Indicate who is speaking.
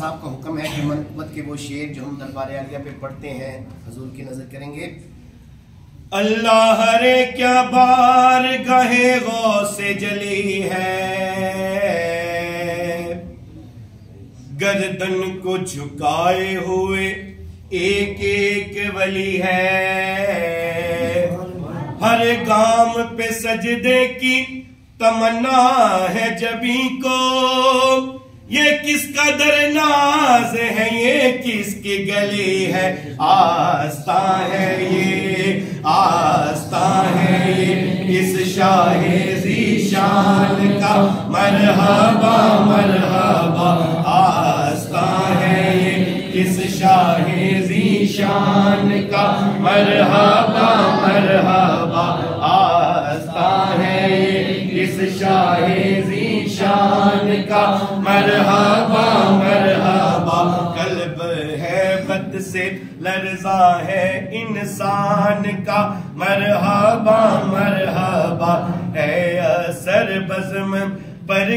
Speaker 1: मनकबत के वो शेर जो हम दरबार आलिया पे पढ़ते हैं, हजूर की नज़र करेंगे।
Speaker 2: अल्लाह रे, क्या बार गहे गो से जली है? गर्दन को झुकाए हुए एक एक वली है। हर गाम पे सजदे की तमन्ना है जबी को। ये किसका दरनाज है? ये किसकी गली है? आस्था है ये, आस्था है ये। इस शाहे शान का मरहबा मरहबा, आस्था है ये। इस शाहे शान का मरहबा मरहबा, आस्था है ये। इस शाहे का मरहबा मरहबा, कल्ब है बद से लर्जा है इंसान का मरहबा मरहबा। है असर बज़म पर